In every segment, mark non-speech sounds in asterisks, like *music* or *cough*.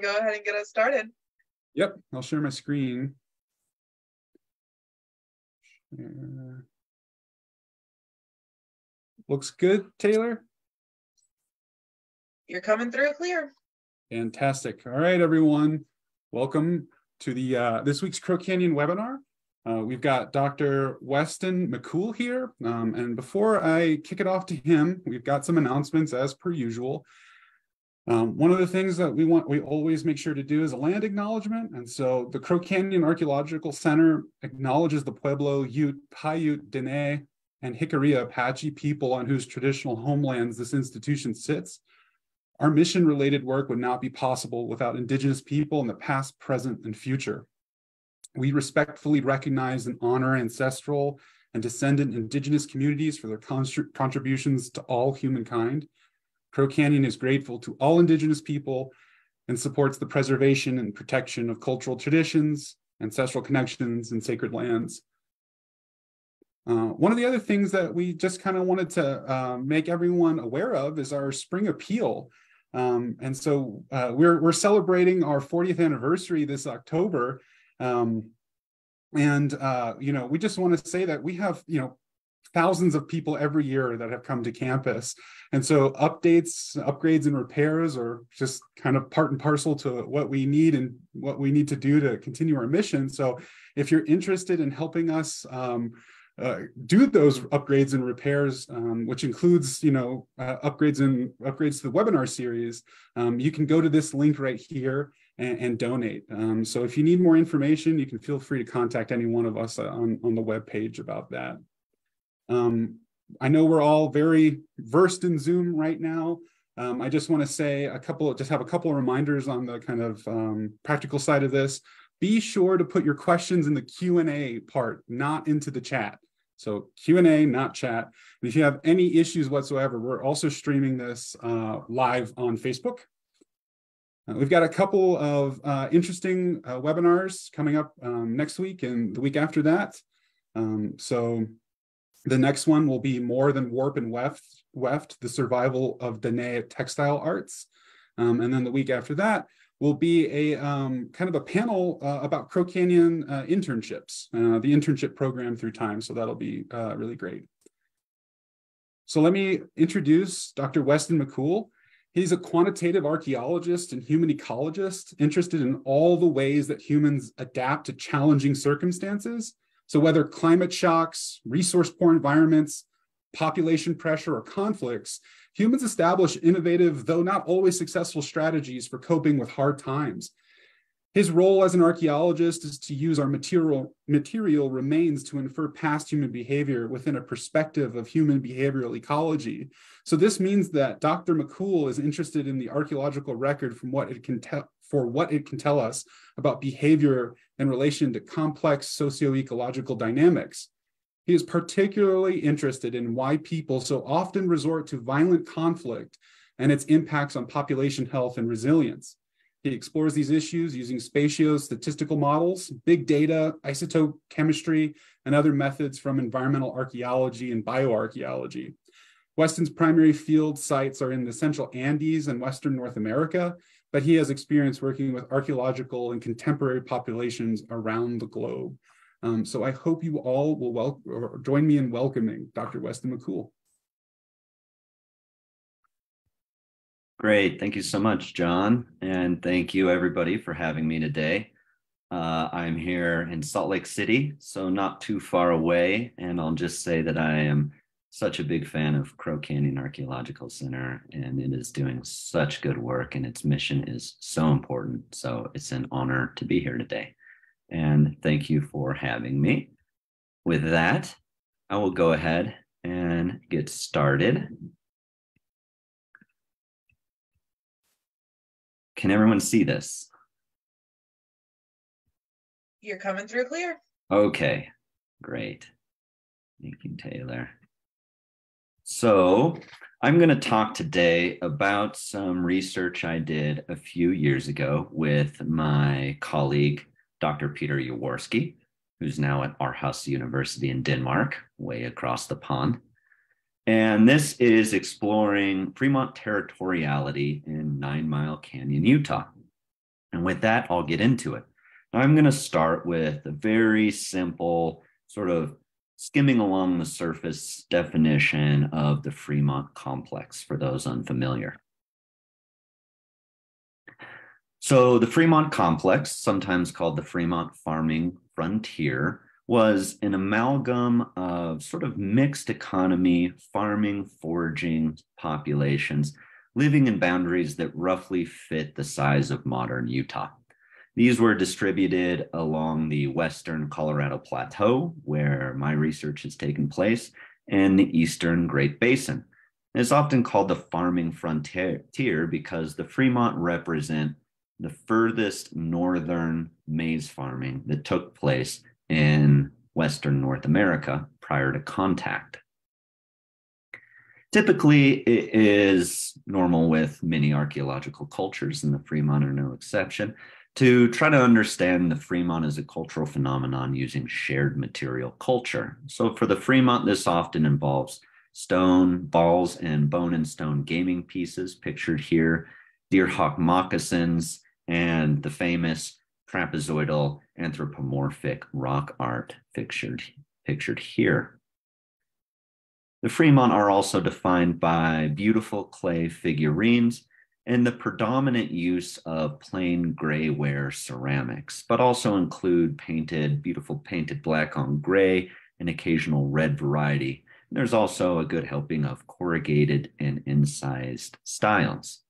go ahead and get us started. Yep, I'll share my screen. Share. Looks good, Taylor? You're coming through clear. Fantastic. All right, everyone. Welcome to the uh, this week's Crow Canyon webinar. Uh, we've got Dr. Weston McCool here. Um, and before I kick it off to him, we've got some announcements as per usual. Um, one of the things that we want, we always make sure to do is a land acknowledgement. And so the Crow Canyon Archaeological Center acknowledges the Pueblo, Ute, Paiute, Dene, and Jicarilla Apache people on whose traditional homelands this institution sits. Our mission related work would not be possible without Indigenous people in the past, present, and future. We respectfully recognize and honor ancestral and descendant Indigenous communities for their contributions to all humankind. Crow Canyon is grateful to all Indigenous people and supports the preservation and protection of cultural traditions, ancestral connections, and sacred lands. Uh, one of the other things that we just kind of wanted to uh, make everyone aware of is our spring appeal. Um, and so uh, we're, we're celebrating our 40th anniversary this October. Um, and, uh, you know, we just want to say that we have, you know, thousands of people every year that have come to campus. And so updates, upgrades, and repairs are just kind of part and parcel to what we need and what we need to do to continue our mission. So if you're interested in helping us um, uh, do those upgrades and repairs, um, which includes, you know, uh, upgrades and upgrades to the webinar series, um, you can go to this link right here and, and donate. Um, so if you need more information, you can feel free to contact any one of us on, on the web page about that. Um, I know we're all very versed in Zoom right now. Um, I just want to say a couple, just have a couple of reminders on the kind of um, practical side of this. Be sure to put your questions in the Q&A part, not into the chat. So Q&A, not chat. And if you have any issues whatsoever, we're also streaming this uh, live on Facebook. Uh, we've got a couple of uh, interesting uh, webinars coming up um, next week and the week after that. Um, so the next one will be More Than Warp and Weft, Weft the Survival of Dene Textile Arts. Um, and then the week after that will be a um, kind of a panel uh, about Crow Canyon uh, internships, uh, the internship program through time. So that'll be uh, really great. So let me introduce Dr. Weston McCool. He's a quantitative archaeologist and human ecologist interested in all the ways that humans adapt to challenging circumstances so whether climate shocks, resource poor environments, population pressure, or conflicts, humans establish innovative, though not always successful strategies for coping with hard times. His role as an archaeologist is to use our material, material remains to infer past human behavior within a perspective of human behavioral ecology. So this means that Dr. McCool is interested in the archaeological record from what it can tell for what it can tell us about behavior in relation to complex socio-ecological dynamics. He is particularly interested in why people so often resort to violent conflict and its impacts on population health and resilience. He explores these issues using spatio-statistical models, big data, isotope chemistry, and other methods from environmental archaeology and bioarchaeology. Weston's primary field sites are in the central Andes and Western North America, but he has experience working with archaeological and contemporary populations around the globe. Um, so I hope you all will wel join me in welcoming Dr. Weston McCool. Great. Thank you so much, John. And thank you, everybody, for having me today. Uh, I'm here in Salt Lake City, so not too far away. And I'll just say that I am such a big fan of Crow Canyon Archaeological Center, and it is doing such good work, and its mission is so important. So it's an honor to be here today. And thank you for having me. With that, I will go ahead and get started. Can everyone see this? You're coming through clear. Okay, great. Thank you, Taylor. So I'm going to talk today about some research I did a few years ago with my colleague, Dr. Peter Yaworsky, who's now at Aarhus University in Denmark, way across the pond. And this is exploring Fremont territoriality in Nine Mile Canyon, Utah. And with that, I'll get into it. Now, I'm going to start with a very simple sort of skimming along the surface definition of the Fremont complex for those unfamiliar. So, the Fremont complex, sometimes called the Fremont farming frontier, was an amalgam of sort of mixed economy, farming, foraging populations living in boundaries that roughly fit the size of modern Utah. These were distributed along the western Colorado Plateau, where my research has taken place, and the eastern Great Basin. It's often called the farming frontier because the Fremont represent the furthest northern maize farming that took place in Western North America prior to contact. Typically, it is normal with many archaeological cultures, and the Fremont are no exception, to try to understand the Fremont as a cultural phenomenon using shared material culture. So, for the Fremont, this often involves stone, balls, and bone and stone gaming pieces pictured here, deer hock moccasins, and the famous trapezoidal anthropomorphic rock art pictured, pictured here. The Fremont are also defined by beautiful clay figurines and the predominant use of plain grayware ceramics, but also include painted, beautiful painted black on gray and occasional red variety. And there's also a good helping of corrugated and incised styles.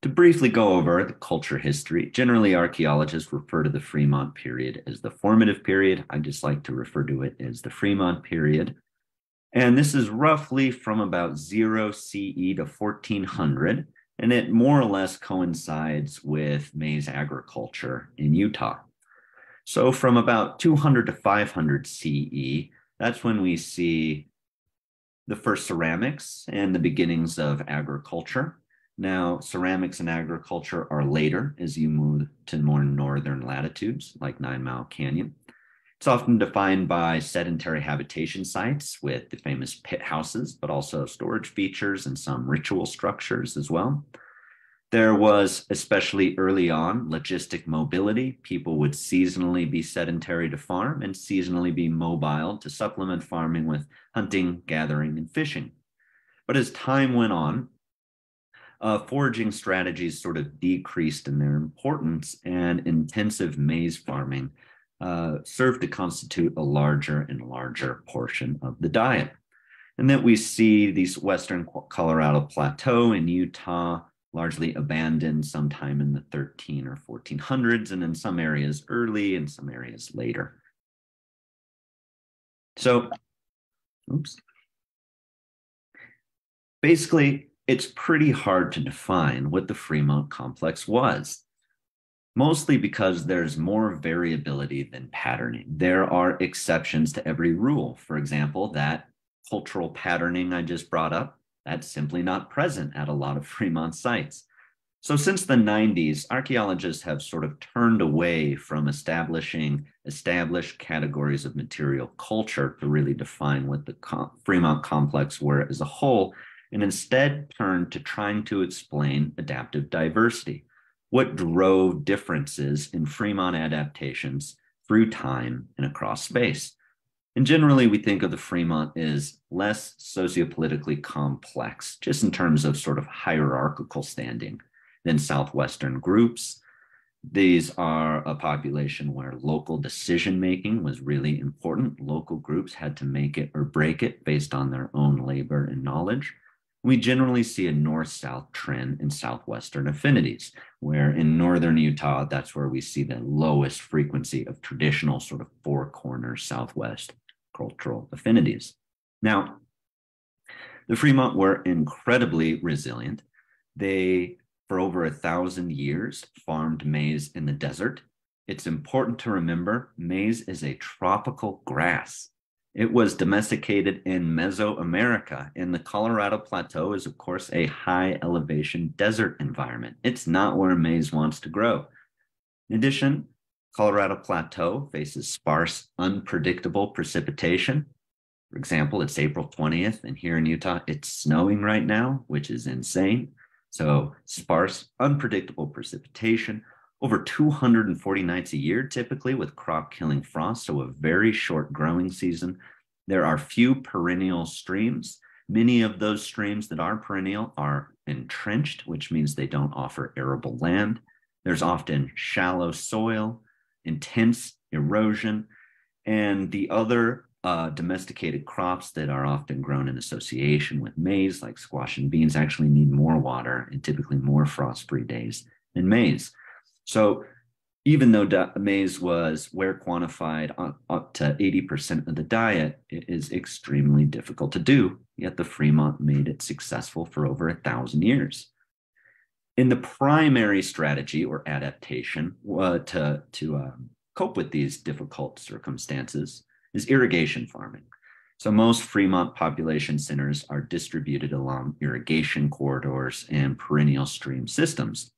To briefly go over the culture history, generally archaeologists refer to the Fremont period as the formative period. I just like to refer to it as the Fremont period. And this is roughly from about 0 CE to 1400, and it more or less coincides with maize agriculture in Utah. So from about 200 to 500 CE, that's when we see the first ceramics and the beginnings of agriculture. Now, ceramics and agriculture are later as you move to more northern latitudes, like Nine Mile Canyon. It's often defined by sedentary habitation sites with the famous pit houses, but also storage features and some ritual structures as well. There was, especially early on, logistic mobility. People would seasonally be sedentary to farm and seasonally be mobile to supplement farming with hunting, gathering, and fishing. But as time went on, uh, foraging strategies sort of decreased in their importance, and intensive maize farming uh, served to constitute a larger and larger portion of the diet. And that we see these Western Colorado Plateau in Utah largely abandoned sometime in the 13 or 1400s, and in some areas early and some areas later. So, oops. Basically, it's pretty hard to define what the Fremont complex was, mostly because there's more variability than patterning. There are exceptions to every rule. For example, that cultural patterning I just brought up, that's simply not present at a lot of *laughs* Fremont sites. So, since the 90s, archaeologists have sort of turned away from establishing established categories of material culture to really define what the Fremont complex were as a whole and instead turned to trying to explain adaptive diversity. What drove differences in Fremont adaptations through time and across space? And generally, we think of the Fremont as less sociopolitically complex, just in terms of sort of hierarchical standing than Southwestern groups. These are a population where local decision making was really important. Local groups had to make it or break it based on their own labor and knowledge we generally see a north-south trend in southwestern affinities, where in northern Utah, that's where we see the lowest frequency of traditional sort of four corner southwest cultural affinities. Now, the Fremont were incredibly resilient. They, for over a thousand years, farmed maize in the desert. It's important to remember maize is a tropical grass. It was domesticated in Mesoamerica, and the Colorado Plateau is, of course, a high elevation desert environment. It's not where maize wants to grow. In addition, Colorado Plateau faces sparse, unpredictable precipitation. For example, it's April 20th, and here in Utah, it's snowing right now, which is insane. So sparse, unpredictable precipitation, over 240 nights a year, typically with crop killing frost, so a very short growing season. There are few perennial streams. Many of those streams that are perennial are entrenched, which means they don't offer arable land. There's often shallow soil, intense erosion, and the other uh, domesticated crops that are often grown in association with maize, like squash and beans, actually need more water and typically more frost free days than maize. So, even though maize was where quantified up to 80% of the diet, it is extremely difficult to do. Yet the Fremont made it successful for over a thousand years. In the primary strategy or adaptation uh, to, to um, cope with these difficult circumstances, is irrigation farming. So most Fremont population centers are distributed along irrigation corridors and perennial stream systems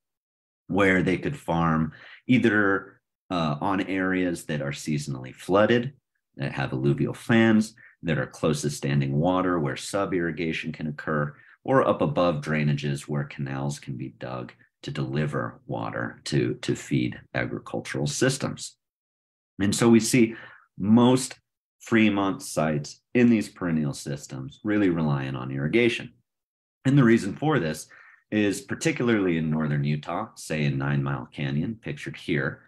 where they could farm either uh, on areas that are seasonally flooded, that have alluvial fans, that are close to standing water where sub irrigation can occur, or up above drainages where canals can be dug to deliver water to, to feed agricultural systems. And so we see most Fremont sites in these perennial systems really relying on irrigation. And the reason for this is particularly in northern Utah, say in Nine Mile Canyon, pictured here.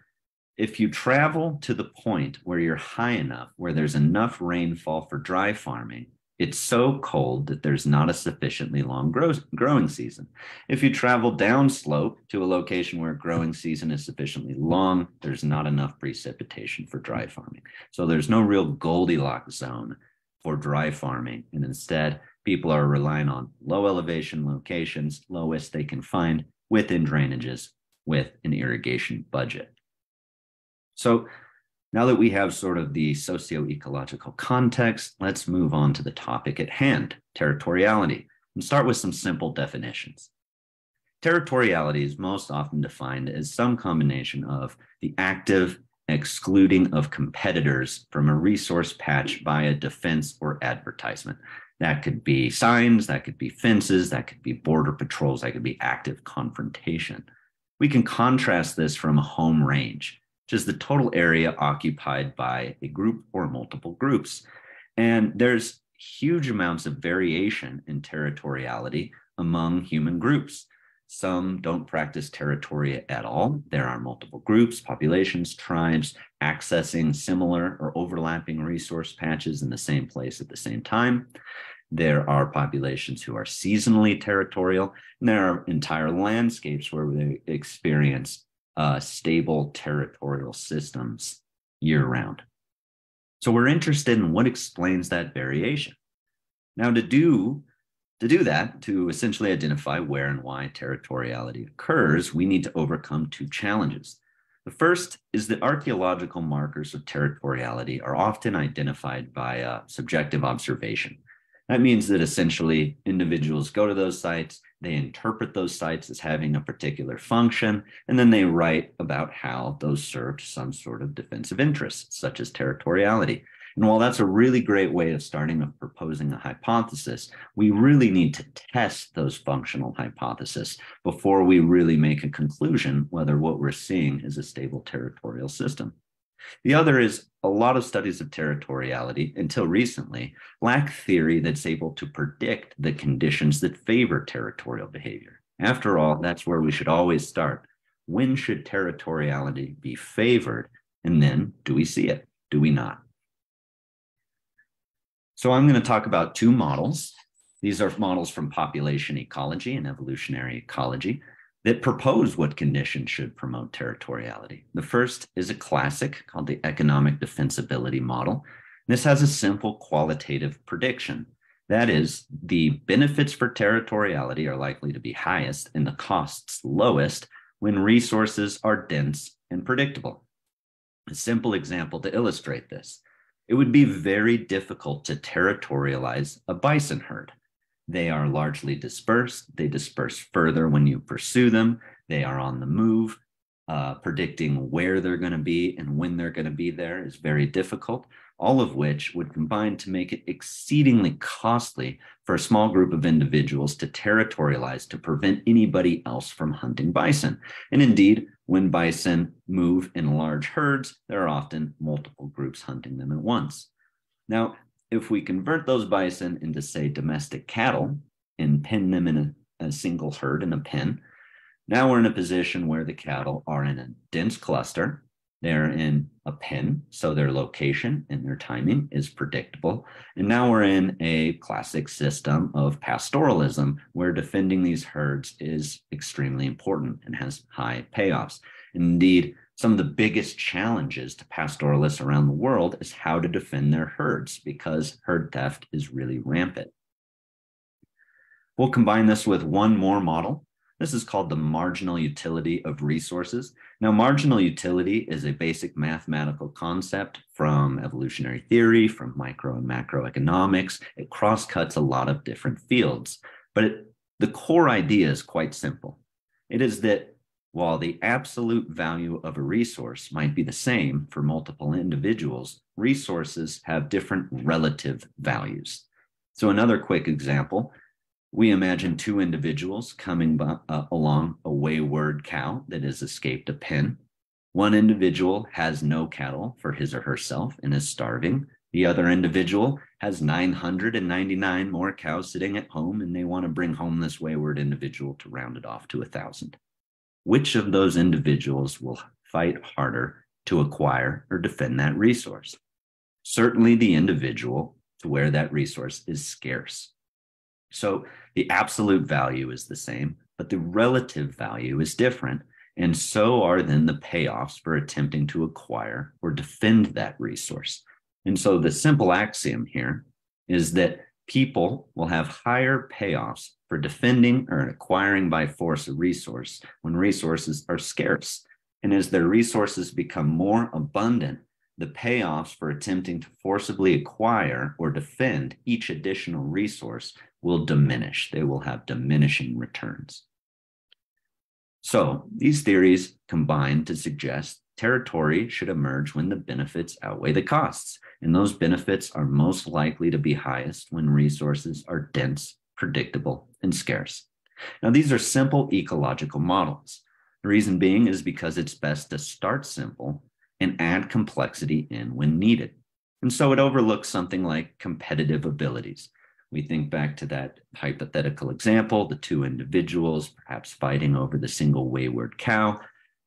If you travel to the point where you're high enough, where there's enough rainfall for dry farming, it's so cold that there's not a sufficiently long grow- growing season. If you travel downslope to a location where growing season is sufficiently long, there's not enough precipitation for dry farming. So there's no real Goldilocks zone for dry farming. And instead, people are relying on low elevation locations, lowest they can find within drainages with an irrigation budget. So now that we have sort of the socio-ecological context, let's move on to the topic at hand, territoriality, and start with some simple definitions. Territoriality is most often defined as some combination of the active excluding of competitors from a resource patch via defense or advertisement. That could be signs, that could be fences, that could be border patrols, that could be active confrontation. We can contrast this from a home range which is the total area occupied by a group or multiple groups. And there's huge amounts of variation in territoriality among human groups. Some don't practice territory at all. There are multiple groups, populations, tribes accessing similar or overlapping resource patches in the same place at the same time. There are populations who are seasonally territorial, and there are entire landscapes where they experience uh, stable territorial systems year round. So we're interested in what explains that variation. Now, to do to do that, to essentially identify where and why territoriality occurs, we need to overcome two challenges. The first is that archaeological markers of territoriality are often identified by uh, subjective observation. That means that essentially individuals go to those sites, they interpret those sites as having a particular function, and then they write about how those served some sort of defensive interest, such as territoriality. And while that's a really great way of starting of proposing a hypothesis, we really need to test those functional hypotheses before we really make a conclusion whether what we're seeing is a stable territorial system. The other is a lot of studies of territoriality until recently lack theory that's able to predict the conditions that favor territorial behavior. After all, that's where we should always start. When should territoriality be favored? And then do we see it? Do we not? So I'm going to talk about two models. These are models from population ecology and evolutionary ecology that propose what conditions should promote territoriality. The first is a classic called the economic defensibility model. This has a simple qualitative prediction. That is, the benefits for territoriality are likely to be highest and the costs lowest when resources are dense and predictable. A simple example to illustrate this it would be very difficult to territorialize a bison herd. They are largely dispersed. They disperse further when you pursue them. They are on the move. Uh, predicting where they're going to be and when they're going to be there is very difficult. All of which would combine to make it exceedingly costly for a small group of individuals to territorialize to prevent anybody else from hunting bison. And indeed, when bison move in large herds, there are often multiple groups hunting them at once. Now, if we convert those bison into, say, domestic cattle and pen them in a, a single herd in a pen, now we're in a position where the cattle are in a dense cluster they're in a pen, so their location and their timing is predictable. And now we're in a classic system of pastoralism where defending these herds is extremely important and has high payoffs. And indeed, some of the biggest challenges to pastoralists around the world is how to defend their herds because herd theft is really rampant. We'll combine this with one more model this is called the marginal utility of resources. Now, marginal utility is a basic mathematical concept from evolutionary theory, from micro and macroeconomics. It crosscuts a lot of different fields, but it, the core idea is quite simple. It is that while the absolute value of a resource might be the same for multiple individuals, resources have different relative values. So, another quick example we imagine two individuals coming by, uh, along a wayward cow that has escaped a pen. One individual has no cattle for his or herself and is starving. The other individual has 999 more cows sitting at home and they want to bring home this wayward individual to round it off to a thousand. Which of those individuals will fight harder to acquire or defend that resource? Certainly the individual to where that resource is scarce. So the absolute value is the same, but the relative value is different. And so are then the payoffs for attempting to acquire or defend that resource. And so the simple axiom here is that people will have higher payoffs for defending or acquiring by force a resource when resources are scarce. And as their resources become more abundant, the payoffs for attempting to forcibly acquire or defend each additional resource will diminish. They will have diminishing returns. So these theories combine to suggest territory should emerge when the benefits outweigh the costs. And those benefits are most likely to be highest when resources are dense, predictable, and scarce. Now, these are simple ecological models. The reason being is because it's best to start simple and add complexity in when needed. And so it overlooks something like competitive abilities. We think back to that hypothetical example the two individuals perhaps fighting over the single wayward cow.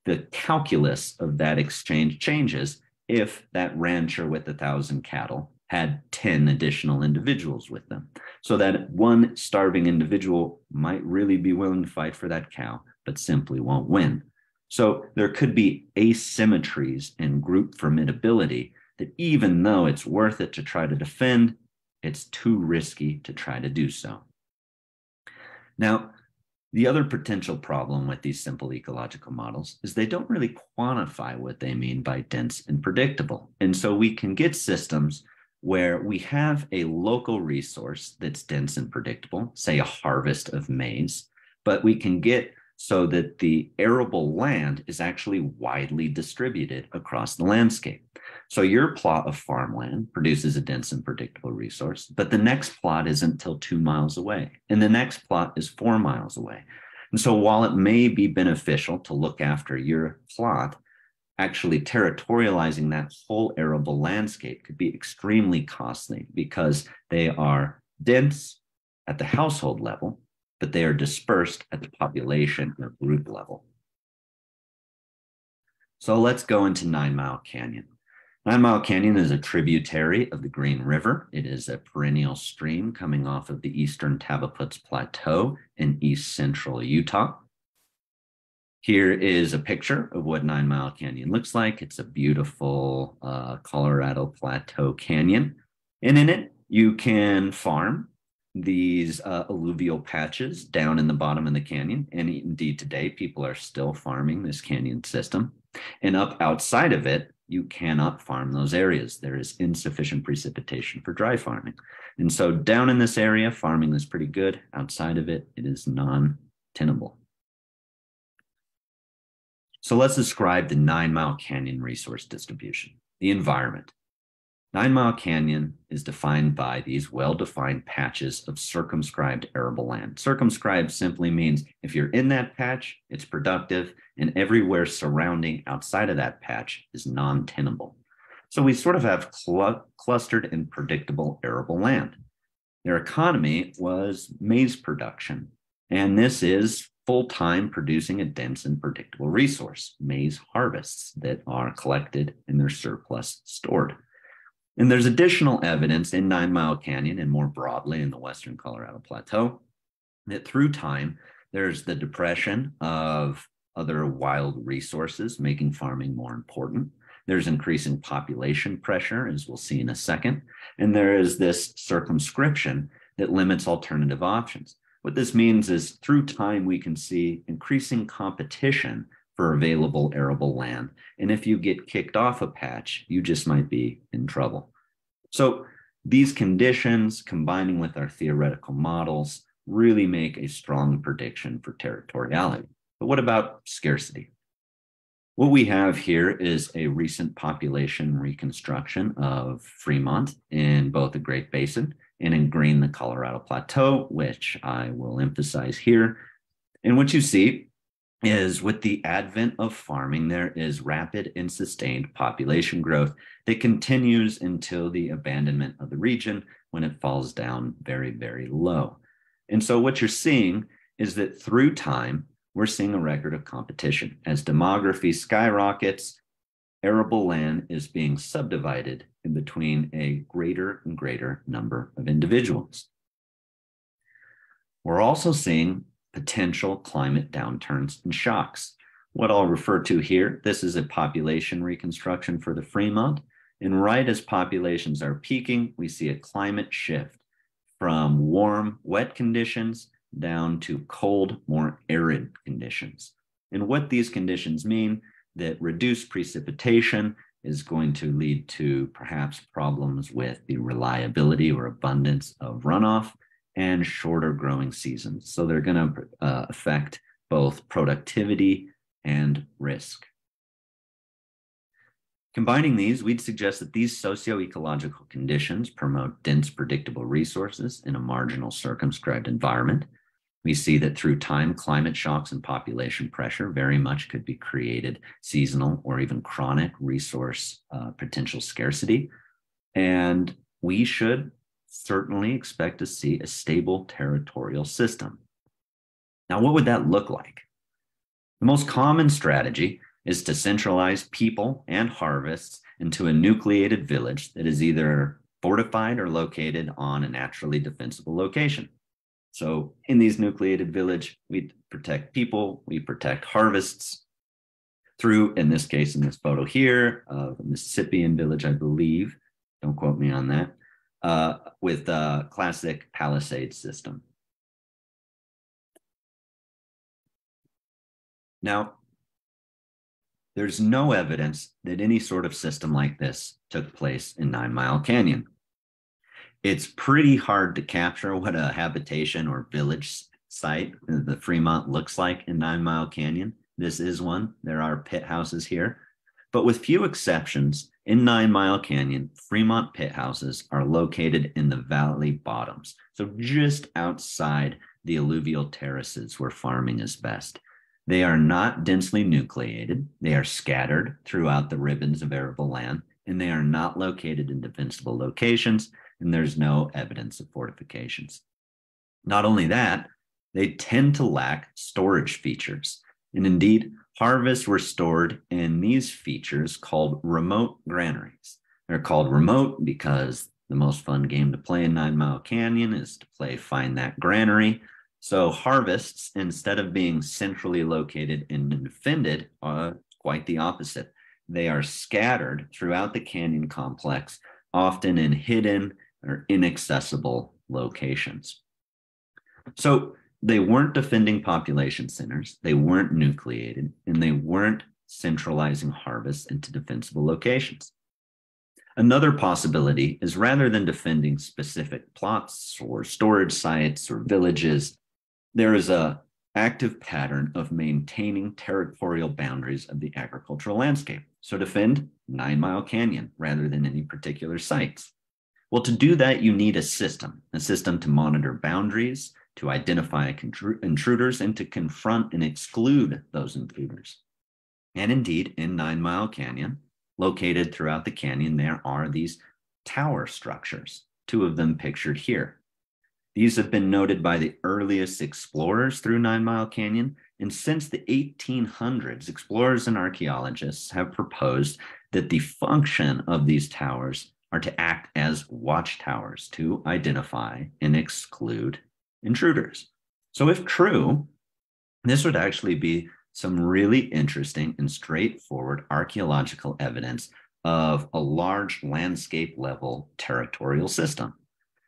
The calculus of that exchange changes if that rancher with a thousand cattle had 10 additional individuals with them. So that one starving individual might really be willing to fight for that cow, but simply won't win. So there could be asymmetries in group formidability that even though it's worth it to try to defend, it's too risky to try to do so. Now, the other potential problem with these simple ecological models is they don't really quantify what they mean by dense and predictable. And so we can get systems where we have a local resource that's dense and predictable, say a harvest of maize, but we can get so that the arable land is actually widely distributed across the landscape. So your plot of farmland produces a dense and predictable resource, but the next plot isn't till two miles away, and the next plot is four miles away. And so while it may be beneficial to look after your plot, actually territorializing that whole arable landscape could be extremely costly because they are dense at the household level but they are dispersed at the population or group level. So let's go into Nine Mile Canyon. Nine Mile Canyon is a tributary of the Green River. It is a perennial stream coming off of the eastern Tavaputs Plateau in east central Utah. Here is a picture of what Nine Mile Canyon looks like. It's a beautiful uh, Colorado Plateau canyon. And in it, you can farm these uh, alluvial patches down in the bottom of the canyon. And indeed, today, people are still farming this canyon system. And up outside of it, you cannot farm those areas. There is insufficient precipitation for dry farming. And so, down in this area, farming is pretty good. Outside of it, it is non tenable. So, let's describe the Nine Mile Canyon resource distribution, the environment. Nine Mile Canyon is defined by these well defined patches of circumscribed arable land. Circumscribed simply means if you're in that patch, it's productive, and everywhere surrounding outside of that patch is non tenable. So we sort of have cl- clustered and predictable arable land. Their economy was maize production, and this is full time producing a dense and predictable resource, maize harvests that are collected and their surplus stored. And there's additional evidence in Nine Mile Canyon and more broadly in the Western Colorado Plateau that through time, there's the depression of other wild resources, making farming more important. There's increasing population pressure, as we'll see in a second. And there is this circumscription that limits alternative options. What this means is through time, we can see increasing competition for available arable land. And if you get kicked off a patch, you just might be in trouble. So these conditions, combining with our theoretical models, really make a strong prediction for territoriality. But what about scarcity? What we have here is a recent population reconstruction of Fremont in both the Great Basin and in green, the Colorado Plateau, which I will emphasize here. And what you see is with the advent of farming, there is rapid and sustained population growth that continues until the abandonment of the region when it falls down very, very low. And so, what you're seeing is that through time, we're seeing a record of competition. As demography skyrockets, arable land is being subdivided in between a greater and greater number of individuals. We're also seeing potential climate downturns and shocks. What I'll refer to here, this is a population reconstruction for the Fremont. And right as populations are peaking, we see a climate shift from warm, wet conditions down to cold, more arid conditions. And what these conditions mean that reduced precipitation is going to lead to perhaps problems with the reliability or abundance of runoff and shorter growing seasons. So they're going to uh, affect both productivity and risk. Combining these, we'd suggest that these socio-ecological conditions promote dense, predictable resources in a marginal, circumscribed environment. We see that through time, climate shocks and population pressure very much could be created seasonal or even chronic resource uh, potential scarcity. And we should certainly expect to see a stable territorial system. Now, what would that look like? The most common strategy is to centralize people and harvests into a nucleated village that is either fortified or located on a naturally defensible location. So in these nucleated village, we protect people, we protect harvests through, in this case, in this photo here, uh, of a Mississippian village, I believe. Don't quote me on that uh, with the classic Palisade system. Now, there's no evidence that any sort of system like this took place in Nine Mile Canyon. It's pretty hard to capture what a habitation or village site the Fremont looks like in Nine Mile Canyon. This is one. There are pit houses here. But with few exceptions, in Nine Mile Canyon, Fremont pit houses are located in the valley bottoms, so just outside the alluvial terraces where farming is best. They are not densely nucleated, they are scattered throughout the ribbons of arable land, and they are not located in defensible locations, and there's no evidence of fortifications. Not only that, they tend to lack storage features. And indeed, harvests were stored in these features called remote granaries. They're called remote because the most fun game to play in Nine Mile Canyon is to play Find That Granary. So harvests, instead of being centrally located and defended, are quite the opposite. They are scattered throughout the canyon complex, often in hidden or inaccessible locations. So they weren't defending population centers, they weren't nucleated, and they weren't centralizing harvests into defensible locations. Another possibility is rather than defending specific plots or storage sites or villages, there is a active pattern of maintaining territorial boundaries of the agricultural landscape. So defend Nine Mile Canyon rather than any particular sites. Well, to do that, you need a system, a system to monitor boundaries, to identify intruders, and to confront and exclude those intruders. And indeed, in Nine Mile Canyon, located throughout the canyon, there are these tower structures, two of them pictured here. These have been noted by the earliest explorers through Nine Mile Canyon. And since the 1800s, explorers and archaeologists have proposed that the function of these towers are to act as watchtowers to identify and exclude intruders. So, if true, this would actually be some really interesting and straightforward archaeological evidence of a large landscape level territorial system.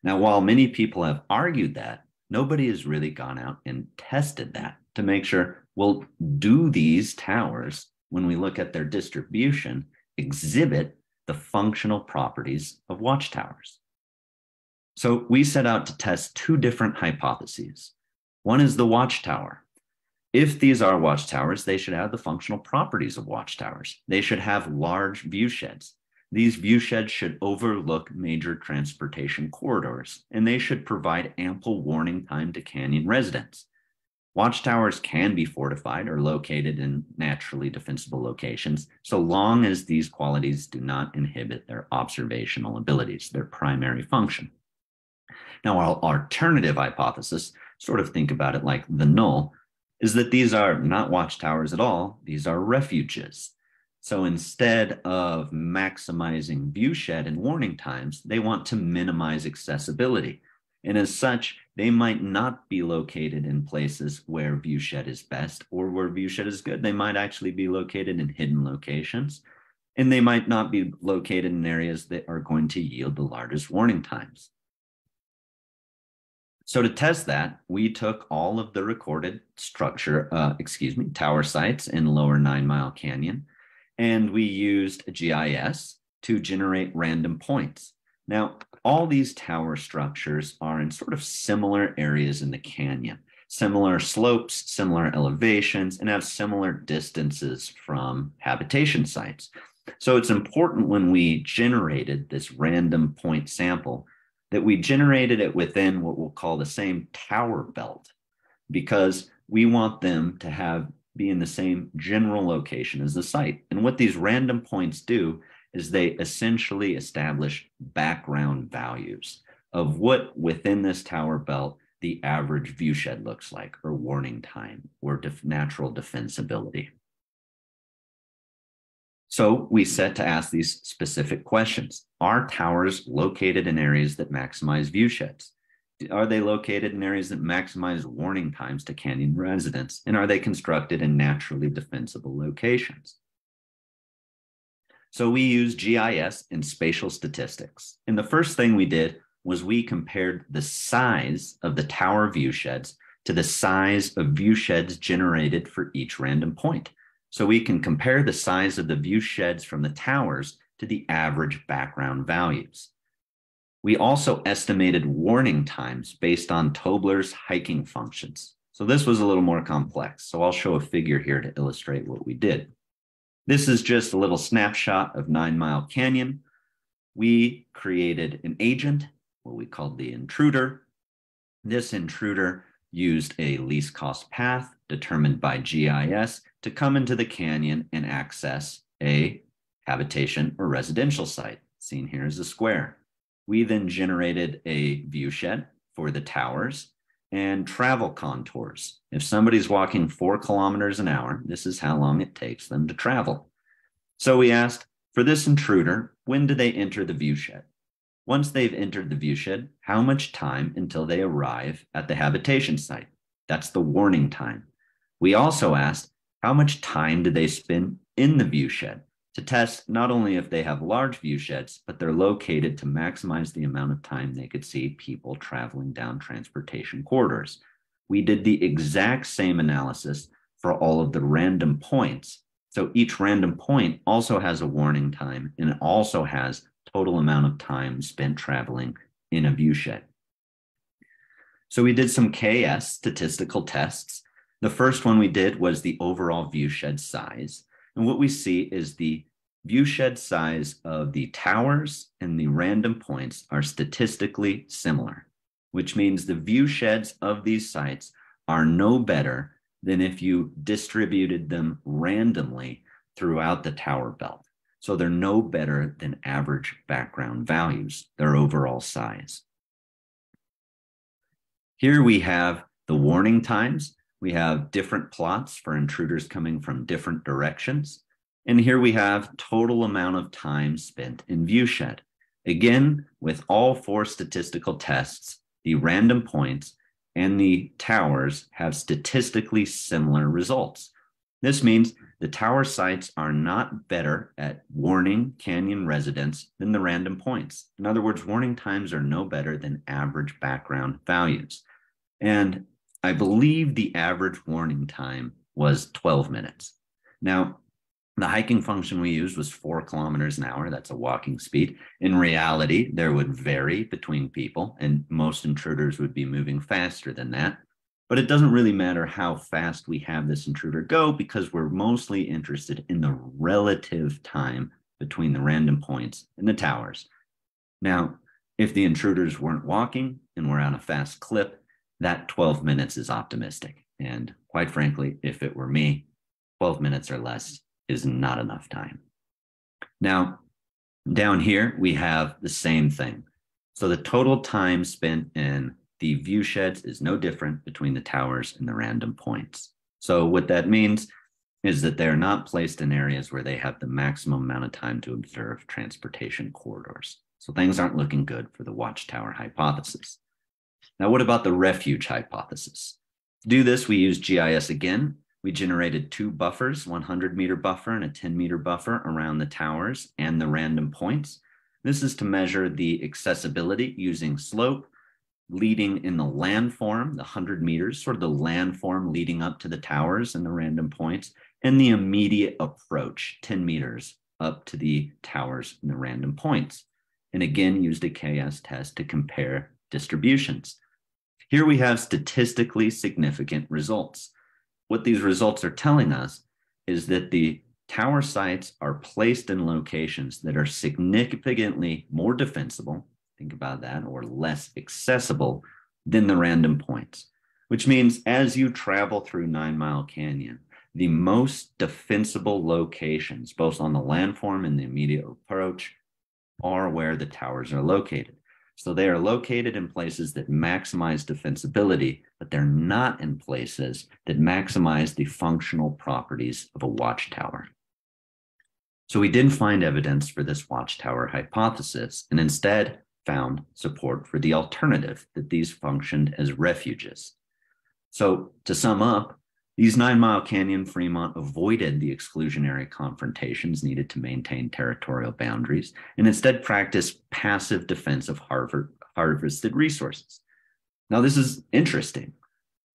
Now, while many people have argued that, nobody has really gone out and tested that to make sure well, do these towers, when we look at their distribution, exhibit the functional properties of watchtowers? So we set out to test two different hypotheses. One is the watchtower. If these are watchtowers, they should have the functional properties of watchtowers. They should have large viewsheds. These viewsheds should overlook major transportation corridors, and they should provide ample warning time to canyon residents. Watchtowers can be fortified or located in naturally defensible locations, so long as these qualities do not inhibit their observational abilities, their primary function. Now, our alternative hypothesis, sort of think about it like the null, is that these are not watchtowers at all, these are refuges. So instead of maximizing viewshed and warning times, they want to minimize accessibility. And as such, they might not be located in places where viewshed is best or where viewshed is good. They might actually be located in hidden locations. And they might not be located in areas that are going to yield the largest warning times. So to test that, we took all of the recorded structure, uh, excuse me, tower sites in Lower Nine Mile Canyon and we used GIS to generate random points. Now, all these tower structures are in sort of similar areas in the canyon, similar slopes, similar elevations, and have similar distances from habitation sites. So it's important when we generated this random point sample that we generated it within what we'll call the same tower belt because we want them to have be in the same general location as the site. And what these random points do is they essentially establish background values of what within this tower belt the average viewshed looks like, or warning time, or def- natural defensibility. So we set to ask these specific questions. Are towers located in areas that maximize viewsheds? are they located in areas that maximize warning times to canyon residents? And are they constructed in naturally defensible locations? So we use GIS and spatial statistics. And the first thing we did was we compared the size of the tower view sheds to the size of view sheds generated for each random point. So we can compare the size of the view sheds from the towers to the average background values. We also estimated warning times based on Tobler's hiking functions. So this was a little more complex. So I'll show a figure here to illustrate what we did. This is just a little snapshot of Nine Mile Canyon. We created an agent, what we called the intruder. This intruder used a least cost path determined by GIS to come into the canyon and access a habitation or residential site. Seen here is a square. We then generated a view shed for the towers and travel contours. If somebody's walking four kilometers an hour, this is how long it takes them to travel. So we asked for this intruder, when do they enter the view shed? Once they've entered the view shed, how much time until they arrive at the habitation site? That's the warning time. We also asked how much time do they spend in the viewshed to test not only if they have large viewsheds, but they're located to maximize the amount of time they could see people traveling down transportation corridors. We did the exact same analysis for all of the random points. So each random point also has a warning time and it also has total amount of time spent traveling in a viewshed. So we did some KS statistical tests The first one we did was the overall viewshed size. And what we see is the viewshed size of the towers and the random points are statistically similar, which means the viewsheds of these sites are no better than if you distributed them randomly throughout the tower belt. So they're no better than average background values, their overall size. Here we have the warning times. We have different plots for intruders coming from different directions. And here we have total amount of time spent in viewshed. Again, with all four statistical tests, the random points and the towers have statistically similar results. This means the tower sites are not better at warning canyon residents than the random points. In other words, warning times are no better than average background values. And I believe the average warning time was 12 minutes. Now, the hiking function we used was four kilometers an hour. That's a walking speed. In reality, there would vary between people, and most intruders would be moving faster than that. But it doesn't really matter how fast we have this intruder go because we're mostly interested in the relative time between the random points and the towers. Now, if the intruders weren't walking and were on a fast clip, that 12 minutes is optimistic. And quite frankly, if it were me, 12 minutes or less is not enough time. Now, down here, we have the same thing. So the total time spent in the view sheds is no different between the towers and the random points. So what that means is that they're not placed in areas where they have the maximum amount of time to observe transportation corridors. So things aren't looking good for the watchtower hypothesis. Now, what about the refuge hypothesis? To do this, we use GIS again we generated two buffers, 100 meter buffer and a 10 meter buffer around the towers and the random points. This is to measure the accessibility using slope, leading in the landform, the 100 meters, sort of the landform leading up to the towers and the random points, and the immediate approach, 10 meters up to the towers and the random points. And again, used a KS test to compare distributions. Here we have statistically significant results what these results are telling us is that the tower sites are placed in locations that are significantly more defensible, think about that, or less accessible than the random points, which means as you travel through Nine Mile Canyon, the most defensible locations, both on the landform and the immediate approach, are where the towers are located. So they are located in places that maximize defensibility, but they're not in places that maximize the functional properties of a watchtower. So we didn't find evidence for this watchtower hypothesis and instead found support for the alternative that these functioned as refuges. So to sum up, these Nine Mile Canyon Fremont avoided the exclusionary confrontations needed to maintain territorial boundaries and instead practiced passive defense of Harvard, harvested resources. Now, this is interesting.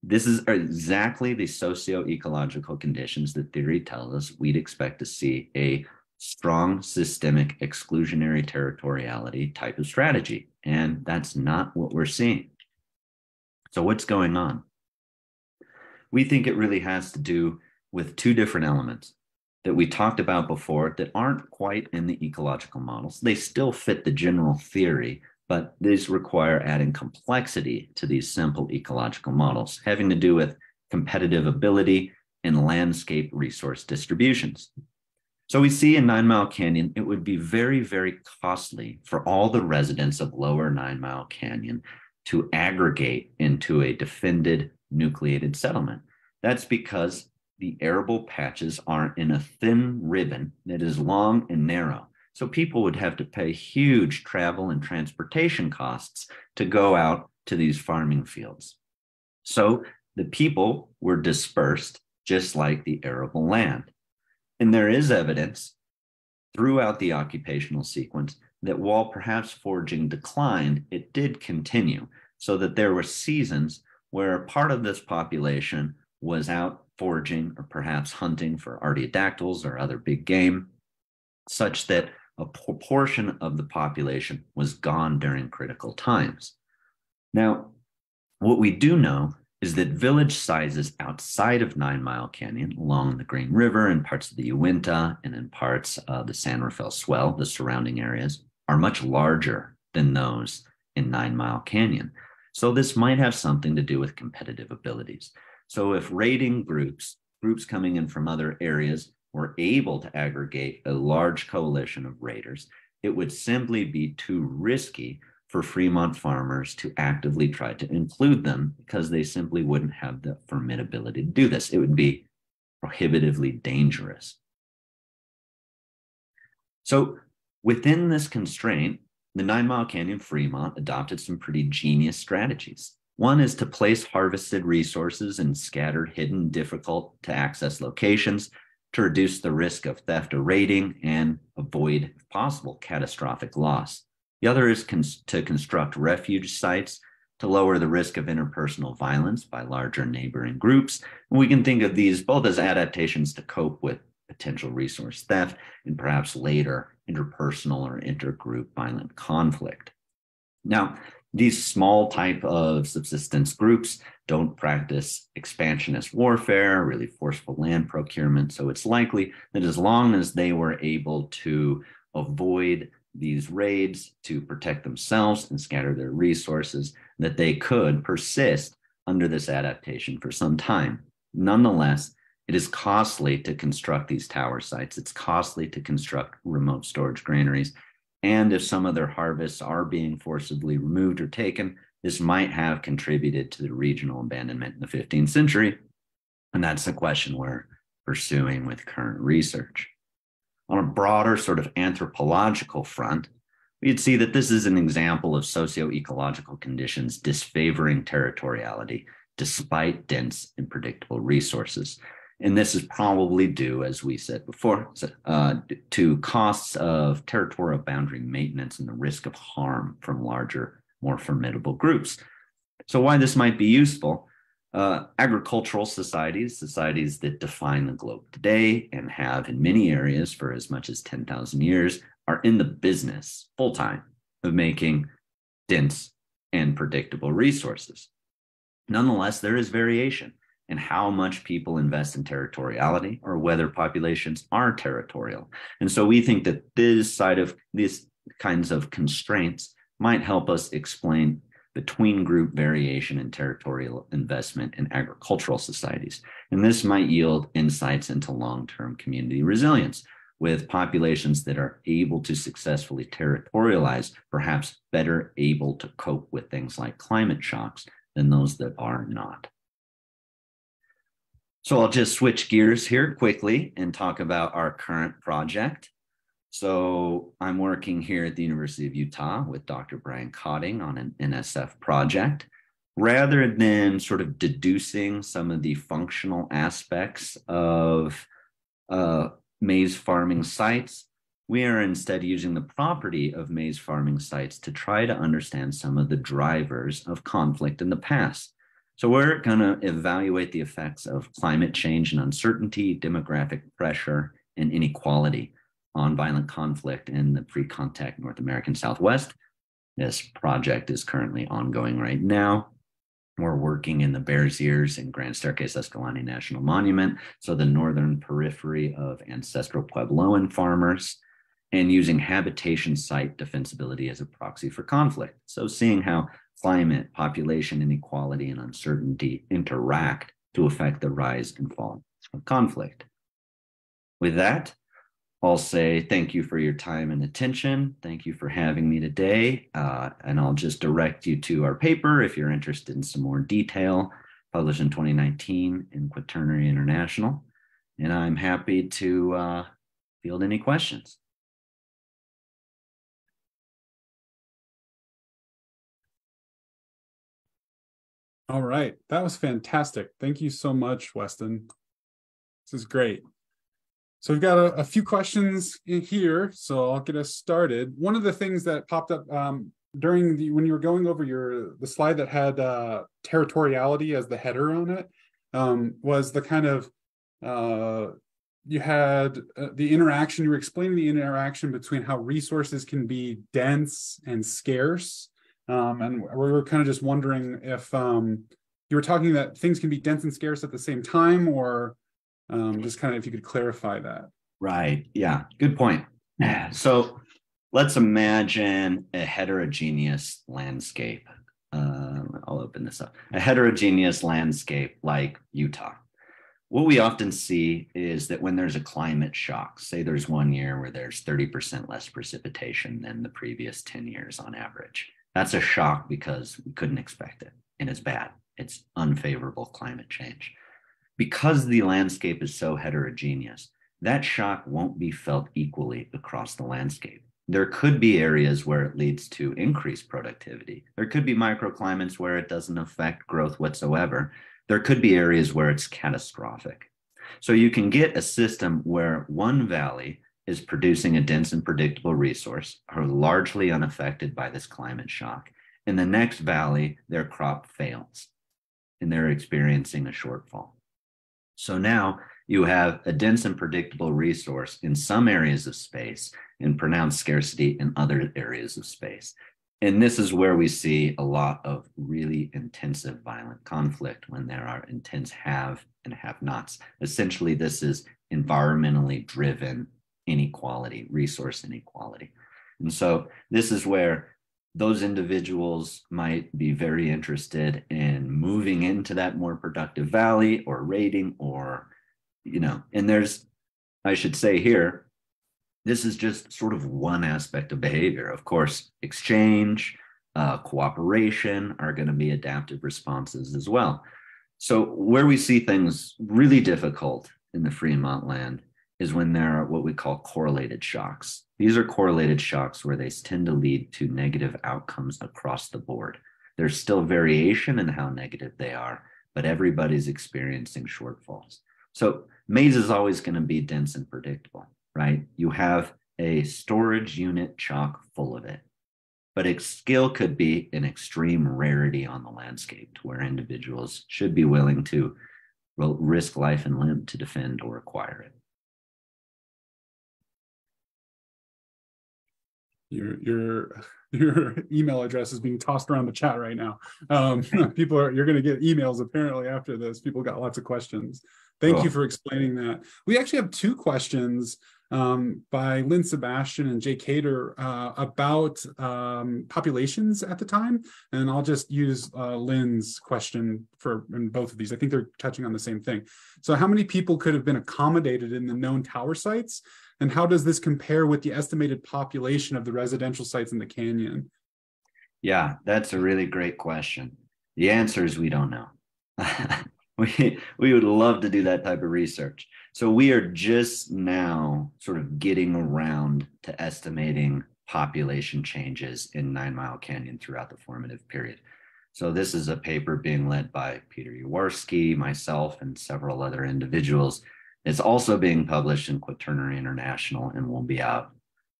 This is exactly the socio-ecological conditions that theory tells us we'd expect to see a strong systemic exclusionary territoriality type of strategy. And that's not what we're seeing. So, what's going on? We think it really has to do with two different elements that we talked about before that aren't quite in the ecological models. They still fit the general theory, but these require adding complexity to these simple ecological models, having to do with competitive ability and landscape resource distributions. So we see in Nine Mile Canyon, it would be very, very costly for all the residents of lower Nine Mile Canyon to aggregate into a defended nucleated settlement. That's because the arable patches are in a thin ribbon that is long and narrow. So people would have to pay huge travel and transportation costs to go out to these farming fields. So the people were dispersed just like the arable land. And there is evidence throughout the occupational sequence that while perhaps foraging declined, it did continue, so that there were seasons where part of this population was out foraging or perhaps hunting for artiodactyls or other big game, such that a proportion of the population was gone during critical times. Now, what we do know is that village sizes outside of Nine Mile Canyon, along the Green River and parts of the Uinta and in parts of the San Rafael Swell, the surrounding areas, are much larger than those in Nine Mile Canyon. So this might have something to do with competitive abilities. So if raiding groups, groups coming in from other areas, were able to aggregate a large coalition of raiders, it would simply be too risky for Fremont farmers to actively try to include them because they simply wouldn't have the formidability to do this. It would be prohibitively dangerous. So within this constraint, the Nine Mile Canyon Fremont adopted some pretty genius strategies. One is to place harvested resources in scattered, hidden, difficult to access locations to reduce the risk of theft or raiding and avoid, if possible, catastrophic loss. The other is cons- to construct refuge sites to lower the risk of interpersonal violence by larger neighboring groups. And we can think of these both as adaptations to cope with potential resource theft and perhaps later interpersonal or intergroup violent conflict. Now, these small type of subsistence groups don't practice expansionist warfare, really forceful land procurement. So it's likely that as long as they were able to avoid these raids to protect themselves and scatter their resources, that they could persist under this adaptation for some time. Nonetheless, it is costly to construct these tower sites. It's costly to construct remote storage granaries. And if some of their harvests are being forcibly removed or taken, this might have contributed to the regional abandonment in the 15th century. And that's the question we're pursuing with current research. On a broader sort of anthropological front, we'd see that this is an example of socio-ecological conditions disfavoring territoriality despite dense and predictable resources. And this is probably due, as we said before, uh, to costs of territorial boundary maintenance and the risk of harm from larger, more formidable groups. So, why this might be useful? Uh, agricultural societies, societies that define the globe today and have in many areas for as much as 10,000 years, are in the business full time of making dense and predictable resources. Nonetheless, there is variation and how much people invest in territoriality or whether populations are territorial. And so we think that this side of these kinds of constraints might help us explain between group variation in territorial investment in agricultural societies. And this might yield insights into long term community resilience with populations that are able to successfully territorialize, perhaps better able to cope with things like climate shocks than those that are not. So I'll just switch gears here quickly and talk about our current project. So I'm working here at the University of Utah with Dr. Brian Codding on an NSF project. Rather than sort of deducing some of the functional aspects of uh, maize farming sites, we are instead using the property of maize farming sites to try to understand some of the drivers of conflict in the past. So we're going to evaluate the effects of climate change and uncertainty, demographic pressure, and inequality on violent conflict in the pre-contact North American Southwest. This project is currently ongoing right now. We're working in the Bears Ears and Grand Staircase Escalante National Monument, so the northern periphery of ancestral Puebloan farmers, and using habitation site defensibility as a proxy for conflict. So seeing how climate, population inequality, and uncertainty interact to affect the rise and fall of conflict. With that, I'll say thank you for your time and attention. Thank you for having me today. Uh, and I'll just direct you to our paper if you're interested in some more detail, published in 2019 in Quaternary International. And I'm happy to uh, field any questions. All right. That was fantastic. Thank you so much, Weston. This is great. So we've got a, a few questions in here, so I'll get us started. One of the things that popped up um, during the when you were going over your the slide that had uh, territoriality as the header on it um, was the kind of uh, you had uh, the interaction. You were explaining the interaction between how resources can be dense and scarce, um, and we were kind of just wondering if um, you were talking that things can be dense and scarce at the same time, or um, just kind of if you could clarify that. Right. Yeah. Good point. *sighs* So let's imagine a heterogeneous landscape. Uh, I'll open this up. A heterogeneous landscape like Utah. What we often see is that when there's a climate shock, say there's one year where there's 30% less precipitation than the previous 10 years on average. That's a shock because we couldn't expect it and it's bad. It's unfavorable climate change. Because the landscape is so heterogeneous, that shock won't be felt equally across the landscape. There could be areas where it leads to increased productivity. There could be microclimates where it doesn't affect growth whatsoever. There could be areas where it's catastrophic. So you can get a system where one valley is producing a dense and predictable resource, are largely unaffected by this climate shock. In the next valley, their crop fails and they're experiencing a shortfall. So now you have a dense and predictable resource in some areas of space and pronounced scarcity in other areas of space. And this is where we see a lot of really intensive violent conflict when there are intense have and have nots. Essentially, this is environmentally driven inequality, resource inequality. And so this is where those individuals might be very interested in moving into that more productive valley or raiding or you know, and there's, I should say here, this is just sort of one aspect of behavior. Of course, exchange, uh, cooperation are going to be adaptive responses as well. So, where we see things really difficult in the Fremont land is when there are what we call correlated shocks. These are correlated shocks where they tend to lead to negative outcomes across the board. There's still variation in how negative they are, but everybody's experiencing shortfalls. So maize is always going to be dense and predictable, right? You have a storage unit chock full of it. But its skill could be an extreme rarity on the landscape to where individuals should be willing to risk life and limb to defend or acquire it. Your your *laughs* your email address is being tossed around the chat right now. Um, *laughs* people are you're going to get emails apparently after this. People got lots of questions. Thank cool. you for explaining that. We actually have two questions um, by Lynn Sebastian and Jay Cater uh, about um, populations at the time. And I'll just use uh, Lynn's question for in both of these. I think they're touching on the same thing. So how many people could have been accommodated in the known tower sites? And how does this compare with the estimated population of the residential sites in the canyon? Yeah, that's a really great question. The answer is we don't know. *laughs* *laughs* we we would love to do that type of research. So we are just now sort of getting around to estimating population changes in nine mile canyon throughout the formative period. So this is a paper being led by peter Yaworsky myself and several other individuals. It's also being published in quaternary international and will be out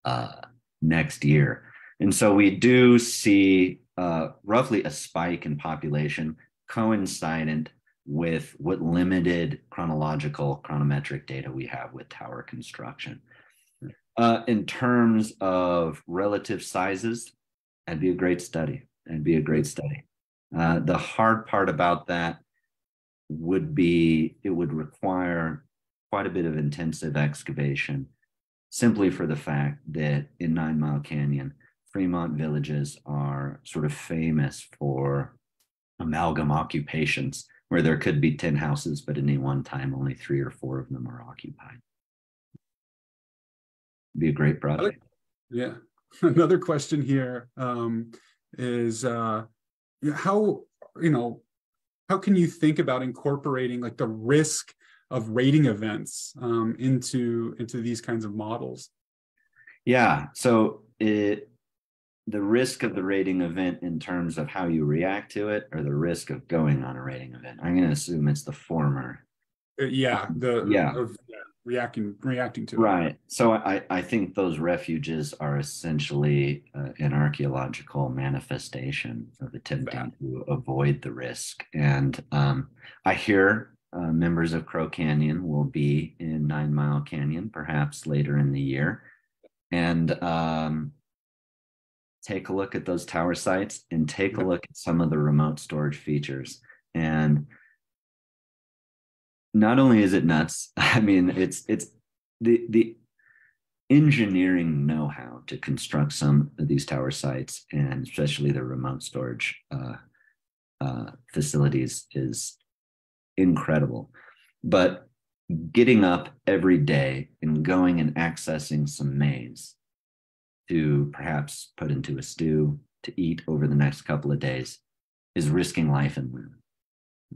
uh, next year. And so we do see uh, roughly a spike in population coincident with what limited chronological chronometric data we have with tower construction. Uh, in terms of relative sizes, that'd be a great study. That'd be a great study. Uh, the hard part about that would be it would require quite a bit of intensive excavation simply for the fact that in Nine Mile Canyon, Fremont villages are sort of famous for amalgam occupations where there could be 10 houses, but at any one time, only three or four of them are occupied. It'd be a great project. Yeah. *laughs* Another question here um, is uh, how, you know, how can you think about incorporating like the risk of raiding events um, into into these kinds of models? Yeah. So it the risk of the rating event in terms of how you react to it or the risk of going on a rating event i'm going to assume it's the former uh, yeah the yeah. Of, yeah reacting reacting to it. right it. so i i think those refuges are essentially uh, an archaeological manifestation of attempting to avoid the risk and um, i hear uh, members of crow canyon will be in nine mile canyon perhaps later in the year and um, take a look at those tower sites and take a look at some of the remote storage features. And not only is it nuts, *laughs* I mean, it's it's the the engineering know-how to construct some of these tower sites and especially the remote storage uh, uh, facilities is incredible. But getting up every day and going and accessing some maize to perhaps put into a stew to eat over the next couple of days is risking life and limb.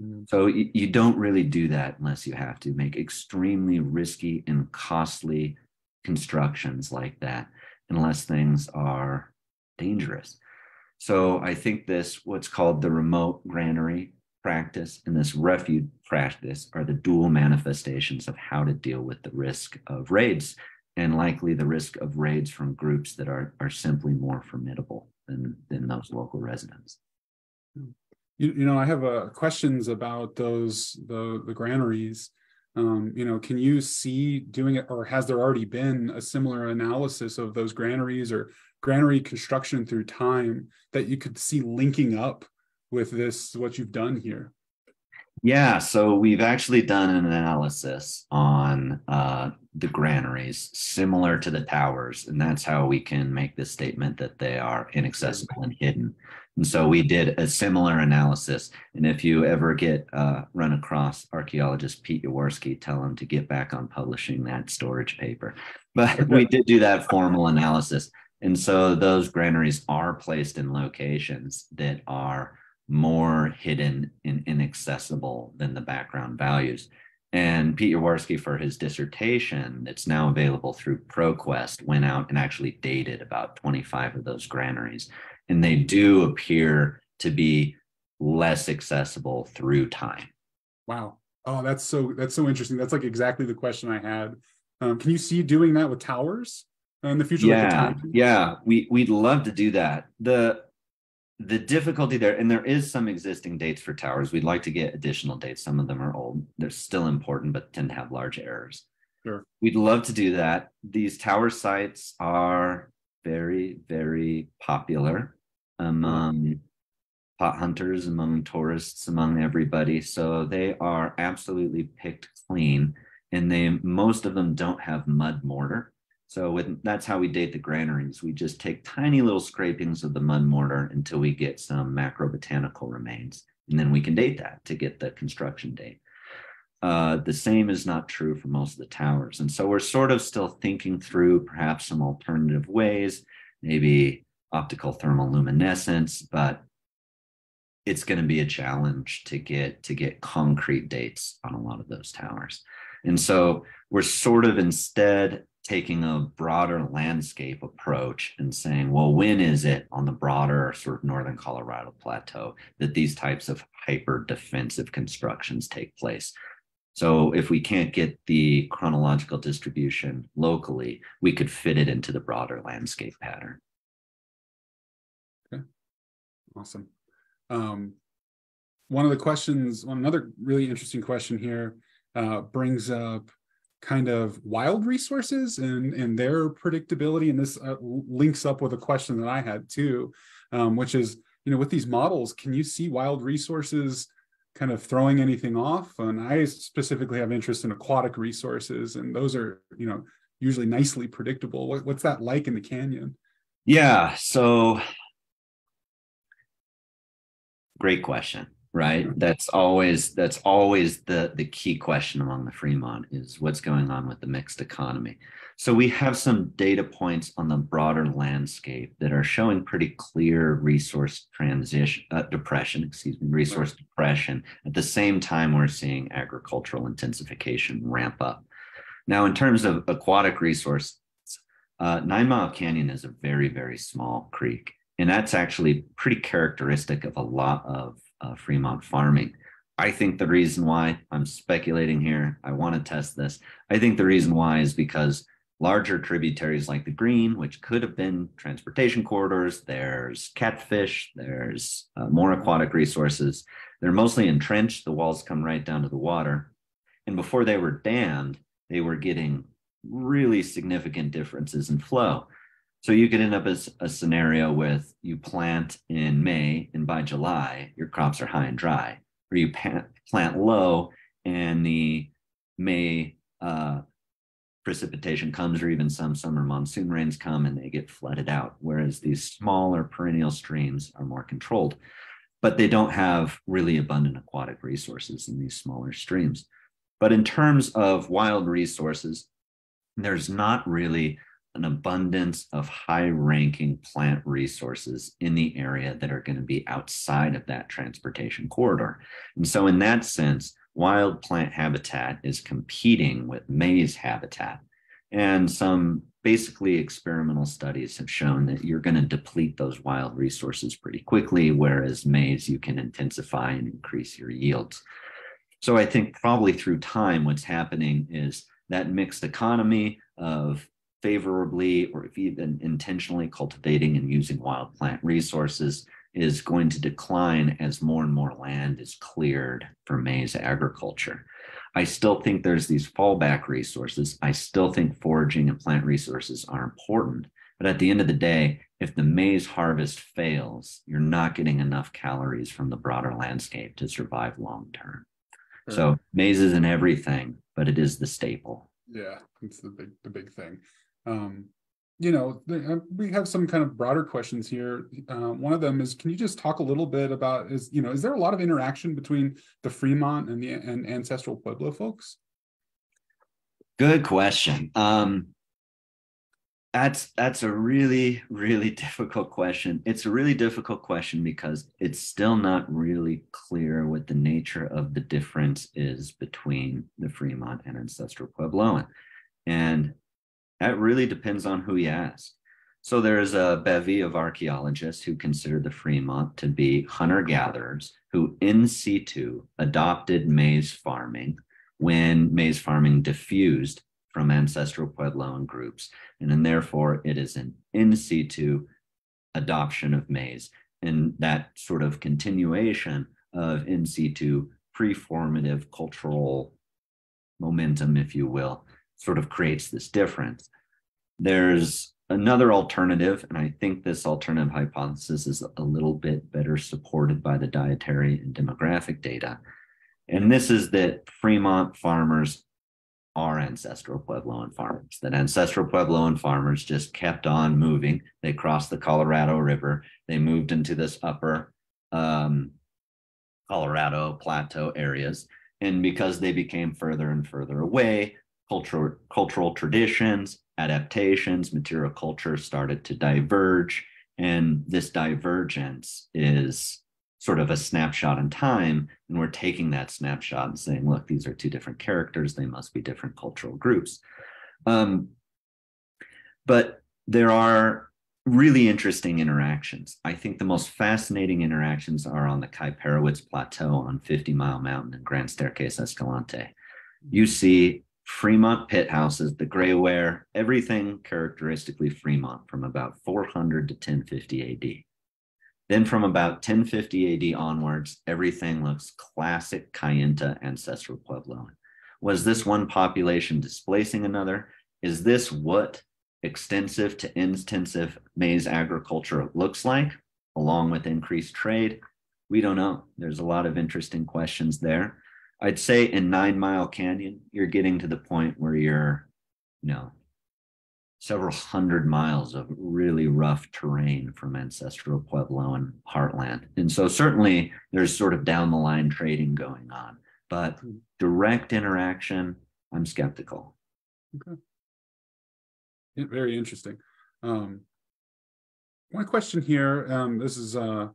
Mm. So you, you don't really do that unless you have to make extremely risky and costly constructions like that, unless things are dangerous. So I think this, what's called the remote granary practice and this refuge practice are the dual manifestations of how to deal with the risk of raids and likely the risk of raids from groups that are, are simply more formidable than, than those local residents. You, you know, I have uh, questions about those the the granaries. Um, you know, can you see doing it, or has there already been a similar analysis of those granaries or granary construction through time that you could see linking up with this what you've done here? Yeah, so we've actually done an analysis on uh, the granaries similar to the towers, and that's how we can make the statement that they are inaccessible and hidden. And so we did a similar analysis. And if you ever get uh, run across archaeologist Pete Yaworsky, tell him to get back on publishing that storage paper. But *laughs* we did do that formal analysis. And so those granaries are placed in locations that are more hidden and inaccessible than the background values. And Pete Yaworsky, for his dissertation, that's now available through ProQuest, went out and actually dated about 25 of those granaries and they do appear to be less accessible through time. Wow. Oh, that's so that's so interesting. That's like exactly the question I had. Um, can you see doing that with towers in the future? Yeah, like yeah, we we'd love to do that. the The difficulty there, and there is some existing dates for towers. We'd like to get additional dates. Some of them are old. They're still important, but tend to have large errors. Sure. We'd love to do that. These tower sites are very, very popular among pot hunters, among tourists, among everybody. So they are absolutely picked clean, and they most of them don't have mud mortar. So with, that's how we date the granaries. We just take tiny little scrapings of the mud mortar until we get some macrobotanical remains, and then we can date that to get the construction date. Uh, the same is not true for most of the towers. And so we're sort of still thinking through perhaps some alternative ways, maybe optical thermal luminescence, but it's going to be a challenge to get to get concrete dates on a lot of those towers. And so we're sort of instead taking a broader landscape approach and saying, well, when is it on the broader sort of northern Colorado plateau that these types of hyper defensive constructions take place? So if we can't get the chronological distribution locally, we could fit it into the broader landscape pattern. Okay, awesome. Um, one of the questions, one another really interesting question here uh, brings up kind of wild resources and and their predictability, and this uh, links up with a question that I had too, um, which is you know with these models, can you see wild resources? kind of throwing anything off. And I specifically have interest in aquatic resources, and those are, you know, usually nicely predictable. What, what's that like in the canyon? Yeah. So, great question right? That's always that's always the the key question among the fremont is what's going on with the mixed economy. So we have some data points on the broader landscape that are showing pretty clear resource transition uh, depression excuse me resource depression. At the same time we're seeing agricultural intensification ramp up. Now in terms of aquatic resources uh, nine mile canyon is a very very small creek and that's actually pretty characteristic of a lot of uh, Fremont farming. I think the reason why I'm speculating here, I want to test this. I think the reason why is because larger tributaries like the Green, which could have been transportation corridors, there's catfish, there's uh, more aquatic resources. They're mostly entrenched. The walls come right down to the water. And before they were dammed, they were getting really significant differences in flow. So you could end up as a scenario with you plant in May and by July, your crops are high and dry, or you plant low and the May uh, precipitation comes, or even some summer monsoon rains come and they get flooded out. Whereas these smaller perennial streams are more controlled, but they don't have really abundant aquatic resources in these smaller streams. But in terms of wild resources, there's not really an abundance of high ranking plant resources in the area that are going to be outside of that transportation corridor. And so, in that sense, wild plant habitat is competing with maize habitat. And some basically experimental studies have shown that you're going to deplete those wild resources pretty quickly, whereas maize you can intensify and increase your yields. So I think probably through time, what's happening is that mixed economy of favorably or if even intentionally cultivating and using wild plant resources is going to decline as more and more land is cleared for maize agriculture. I still think there's these fallback resources. I still think foraging and plant resources are important. But at the end of the day, if the maize harvest fails, you're not getting enough calories from the broader landscape to survive long term. Sure. So hmm. maize isn't everything, but it is the staple. Yeah, it's the big the big thing. Um, you know, uh, we have some kind of broader questions here. Uh, one of them is, can you just talk a little bit about is you know, is there a lot of interaction between the Fremont and the and ancestral Pueblo folks? Good question. Um, that's that's a really really *laughs* difficult question. It's a really difficult question because it's still not really clear what the nature of the difference is between the Fremont and ancestral Puebloan, and that really depends on who you ask. So there's a bevy of archaeologists who consider the Fremont to be hunter gatherers who in situ adopted maize farming when maize farming diffused from ancestral Puebloan groups. And then therefore it is an in situ adoption of maize and that sort of continuation of in situ pre-formative cultural momentum, if you will, sort of creates this difference. There's another alternative, and I think this alternative hypothesis is a little bit better supported by the dietary and demographic data. And this is that Fremont farmers are ancestral Puebloan farmers, that ancestral Puebloan farmers just kept on moving. They crossed the Colorado River, they moved into this upper um, Colorado plateau areas. And because they became further and further away, cultural, cultural traditions, adaptations, material culture started to diverge. And this divergence is sort of a snapshot in time. And we're taking that snapshot and saying, look, these are two different characters. They must be different cultural groups. Um, but there are really interesting interactions. I think the most fascinating interactions are on the Kaiparowits Plateau on 50 Mile Mountain and Grand Staircase Escalante. You see Fremont pit houses, the gray ware, everything characteristically Fremont from about 400 to 1050 AD. Then from about 1050 AD onwards, everything looks classic Kayenta ancestral Puebloan. Was this one population displacing another? Is this what extensive to intensive maize agriculture looks like, along with increased trade? We don't know. There's a lot of interesting questions there. I'd say in Nine Mile Canyon, you're getting to the point where you're, you know, several hundred miles of really rough terrain from ancestral Pueblo and heartland. And so certainly there's sort of down the line trading going on, but hmm. direct interaction, I'm skeptical. Okay. Yeah, very interesting. Um, one question here, um, this is uh,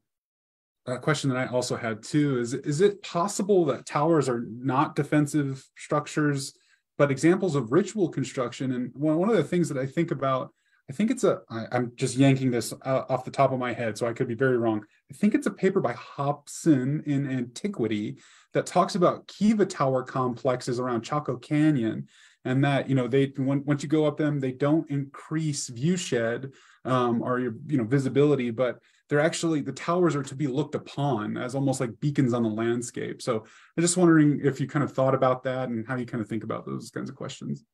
a question that I also had too, is, is it possible that towers are not defensive structures but examples of ritual construction. And one, of the things that I think about, I think it's a, I, I'm just yanking this off the top of my head, so I could be very wrong. I think it's a paper by Hobson in Antiquity that talks about Kiva Tower complexes around Chaco Canyon and that you know they when, once you go up them they don't increase view shed um, or your you know visibility but they're actually the towers are to be looked upon as almost like beacons on the landscape. So i'm just wondering if you kind of thought about that and how you kind of think about those kinds of questions.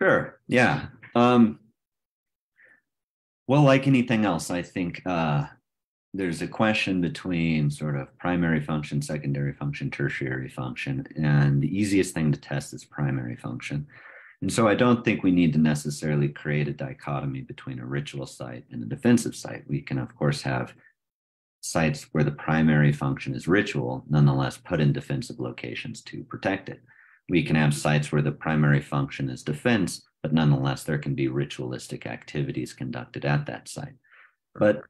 Sure. Yeah. Um, well like anything else i think uh, there's a question between sort of primary function, secondary function, tertiary function, and the easiest thing to test is primary function. And so I don't think we need to necessarily create a dichotomy between a ritual site and a defensive site. We can, of course, have sites where the primary function is ritual, nonetheless put in defensive locations to protect it. We can have sites where the primary function is defense, but nonetheless there can be ritualistic activities conducted at that site. But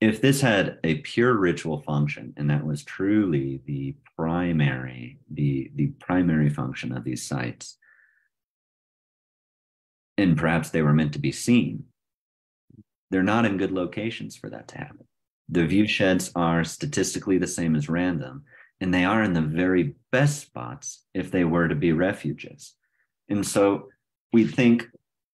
if this had a pure ritual function and that was truly the primary the the primary function of these sites and perhaps they were meant to be seen they're not in good locations for that to happen. The view sheds are statistically the same as random and they are in the very best spots if they were to be refuges. And so we think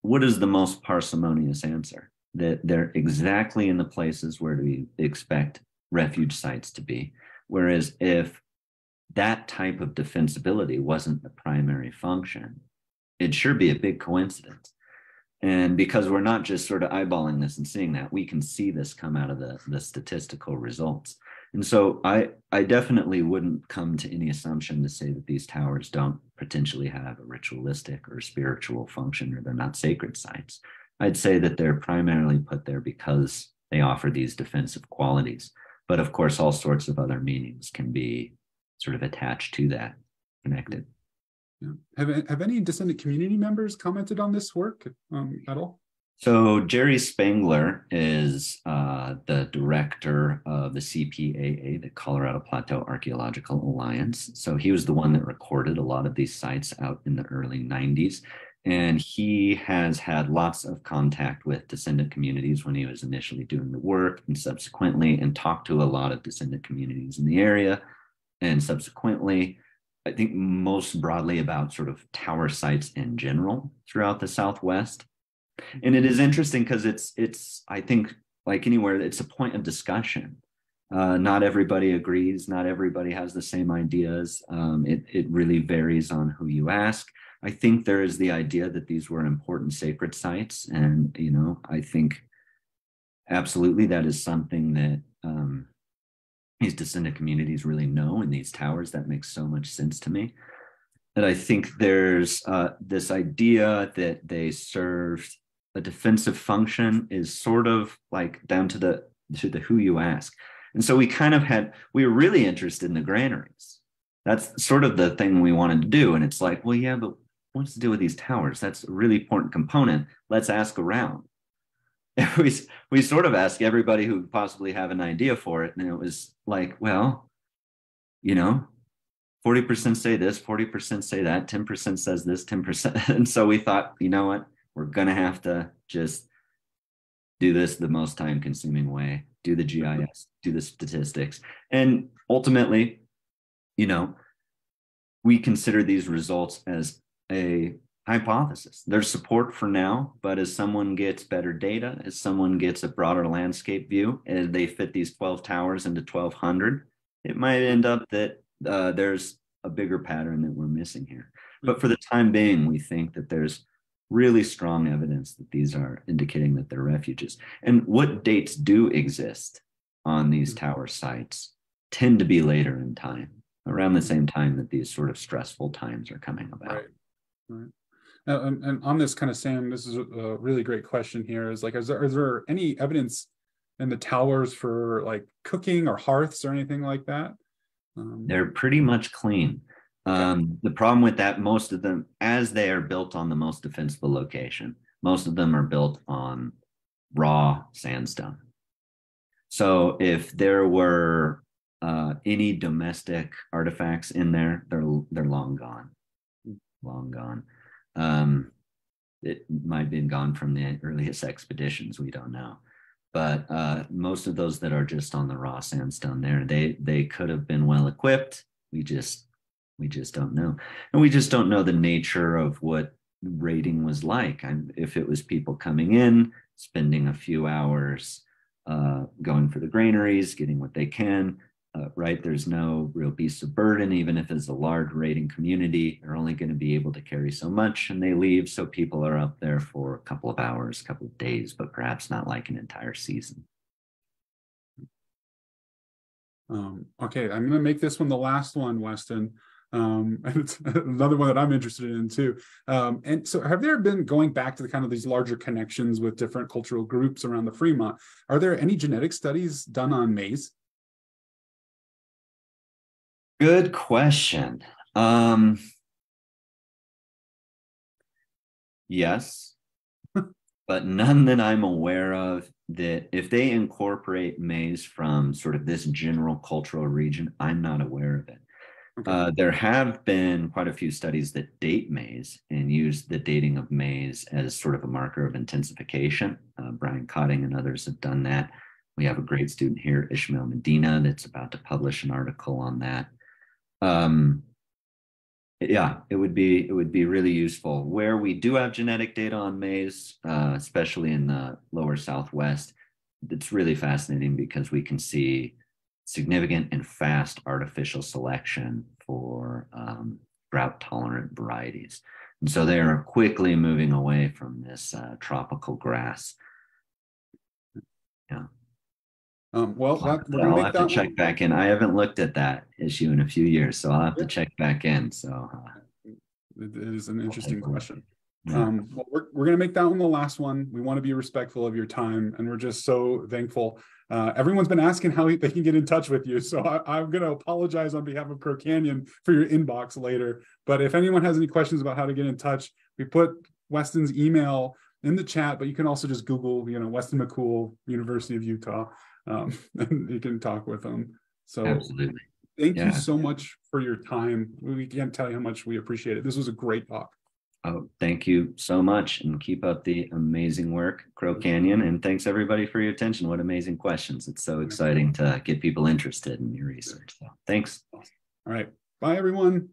what is the most parsimonious answer? That they're exactly in the places where we expect refuge sites to be. Whereas if that type of defensibility wasn't the primary function, it'd sure be a big coincidence. And because we're not just sort of eyeballing this and seeing that, we can see this come out of the, the statistical results. And so I, I definitely wouldn't come to any assumption to say that these towers don't potentially have a ritualistic or spiritual function or they're not sacred sites. I'd say that they're primarily put there because they offer these defensive qualities. But of course, all sorts of other meanings can be sort of attached to that, connected. Yeah. Have, have any descendant community members commented on this work um, at all? So Jerry Spangler is uh, the director of the CPAA, the Colorado Plateau Archaeological Alliance. So he was the one that recorded a lot of these sites out in the early 90s. And he has had lots of contact with descendant communities when he was initially doing the work and subsequently, and talked to a lot of descendant communities in the area. And subsequently, I think most broadly about sort of tower sites in general throughout the Southwest. And it is interesting because it's, it's, I think, like anywhere, it's a point of discussion. Uh, not everybody agrees. Not everybody has the same ideas. Um, it, it really varies on who you ask. I think there is the idea that these were important sacred sites. And, you know, I think absolutely that is something that um, these descendant communities really know in these towers. That makes so much sense to me. That I think there's uh, this idea that they served a defensive function is sort of like down to the to the who you ask. And so we kind of had we were really interested in the granaries. That's sort of the thing we wanted to do. And it's like, well, yeah, but what's to do with these towers? That's a really important component. Let's ask around. *laughs* We, we sort of asked everybody who possibly have an idea for it. And it was like, well, you know, 40% say this, 40% say that, 10% says this, 10%. *laughs* And so we thought, you know what? We're going to have to just do this the most time consuming way, do the GIS, mm-hmm. do the statistics. And ultimately, you know, we consider these results as a hypothesis. There's support for now, but as someone gets better data, as someone gets a broader landscape view, and they fit these 12 towers into 1200, it might end up that uh, there's a bigger pattern that we're missing here. But for the time being, we think that there's really strong evidence that these are indicating that they're refuges. And what dates do exist on these hmm. tower sites tend to be later in time, around the same time that these sort of stressful times are coming about. Right. Right. And, and, on this kind of same, this is a really great question here. Is like, is there, is there any evidence in the towers for like cooking or hearths or anything like that? Um, They're pretty much clean. Um, the problem with that, most of them, as they are built on the most defensible location, most of them are built on raw sandstone. So if there were uh, any domestic artifacts in there, they're they're long gone long gone. Um, it might have been gone from the earliest expeditions. We don't know, but uh, most of those that are just on the raw sandstone there, they they could have been well equipped. We just we just don't know, and we just don't know the nature of what raiding was like. I'm, if it was people coming in, spending a few hours uh, going for the granaries, getting what they can, uh, right? There's no real beast of burden, even if it's a large raiding community, they're only going to be able to carry so much and they leave. So people are up there for a couple of hours, a couple of days, but perhaps not like an entire season. Um, okay, I'm gonna make this one the last one, Weston. Um, *laughs* and it's another one that I'm interested in too. Um, and so have there been going back to the kind of these larger connections with different cultural groups around the Fremont? Are there any genetic studies done on maize? Good question. Um, yes, but none that I'm aware of that if they incorporate maize from sort of this general cultural region, I'm not aware of it. Okay. Uh, there have been quite a few studies that date maize and use the dating of maize as sort of a marker of intensification. Uh, Brian Codding and others have done that. We have a great student here, Ishmael Medina, that's about to publish an article on that. Um, yeah, it would be it would be really useful. Where we do have genetic data on maize, uh, especially in the lower southwest, it's really fascinating because we can see significant and fast artificial selection for um, drought tolerant varieties. And so they are quickly moving away from this uh, tropical grass. Yeah. Um, well, that, we're I'll gonna have make to check one. back in. I haven't looked at that issue in a few years, so I'll have to check back in. So, uh, It it is an interesting take question. yeah. Um, well, we're, we're gonna make that one the last one. We want to be respectful of your time and we're just so thankful. Uh, everyone's been asking how they can get in touch with you. So I, I'm gonna apologize on behalf of Crow Canyon for your inbox later. But if anyone has any questions about how to get in touch, we put Weston's email in the chat, but you can also just Google, you know, Weston McCool, University of Utah. Um, *laughs* and you can talk with them. So absolutely. thank you so much for your time. We can't tell you how much we appreciate it. This was a great talk. Oh, thank you so much and keep up the amazing work, Crow Canyon. And thanks everybody for your attention. What amazing questions. It's so exciting to get people interested in your research. So thanks. All right. Bye, everyone.